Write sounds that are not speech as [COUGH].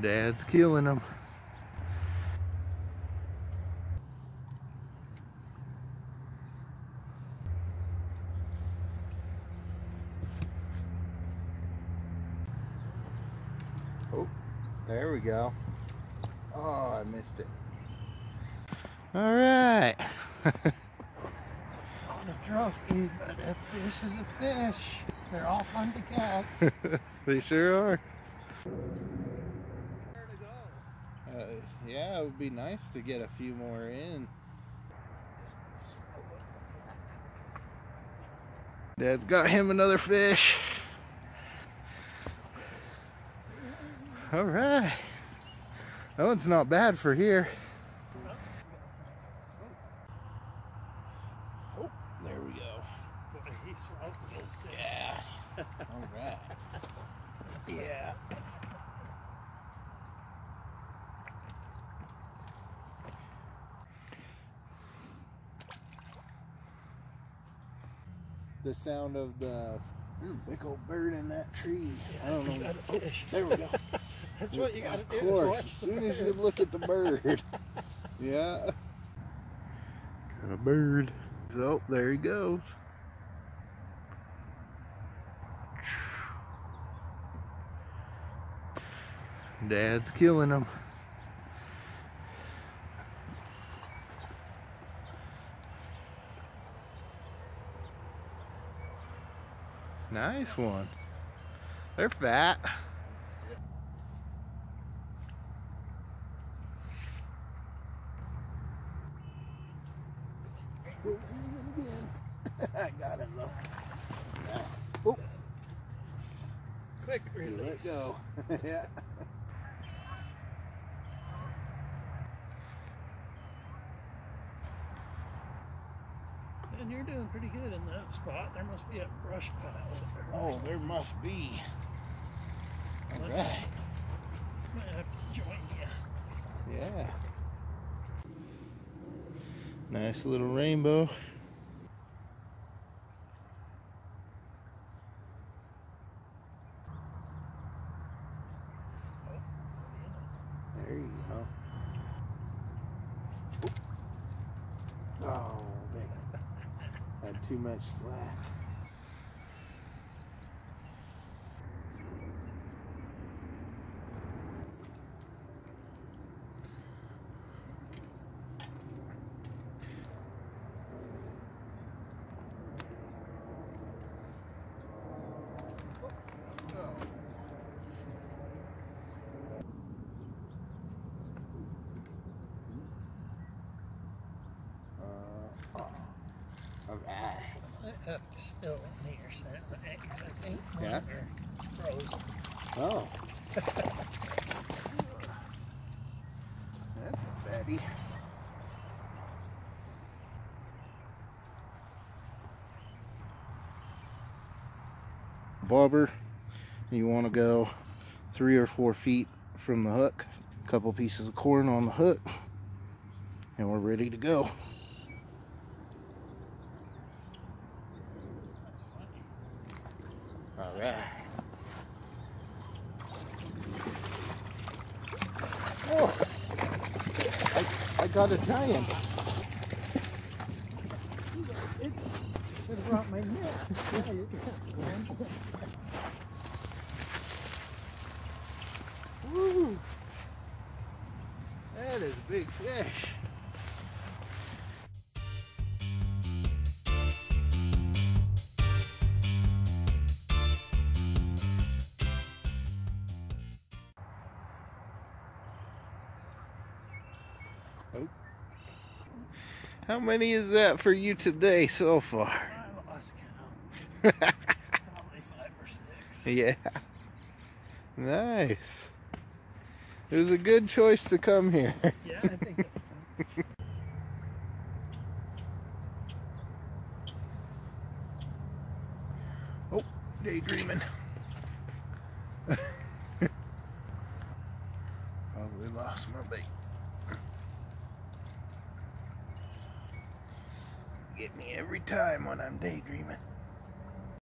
Dad's killing them. Oh, there we go. Oh, I missed it. All right. Not a trophy, but a fish is a fish. They're all fun to catch. [LAUGHS] they sure are. Uh, yeah, it would be nice to get a few more in. Dad's got him another fish. All right. That one's not bad for here. Oh, there we go. Yeah. [LAUGHS] All right. Yeah. The sound of the big old bird in that tree. I don't know. Oh, there we go. That's what you gotta do. Of course, as the soon as you look at the bird. [LAUGHS] yeah. Got a bird. So, there he goes. Dad's killing him. Nice one. They're fat. [LAUGHS] I got him though. Nice. Oh, Quick release. let go. [LAUGHS] yeah. And you're doing pretty good in that spot. There must be a brush pile there. Oh, there must be. All Look. right. Might have to join you. Yeah. Nice little rainbow. There you go. Oh, they had too much slack. Uh, oh. Alright. I have to still in near set the eggs, I think. Yeah? Frozen. Oh. That's a fatty. Bobber, you want to go three or four feet from the hook, a couple pieces of corn on the hook, and we're ready to go. Oh, I, I got a giant. It brought my. Woo! That is a big fish. Oh. How many is that for you today so far? I lost count. Probably five or six. Yeah. Nice. It was a good choice to come here. [LAUGHS] Yeah, I think. [LAUGHS] oh, daydreaming. [LAUGHS] Probably lost my bait. Get me every time when I'm daydreaming.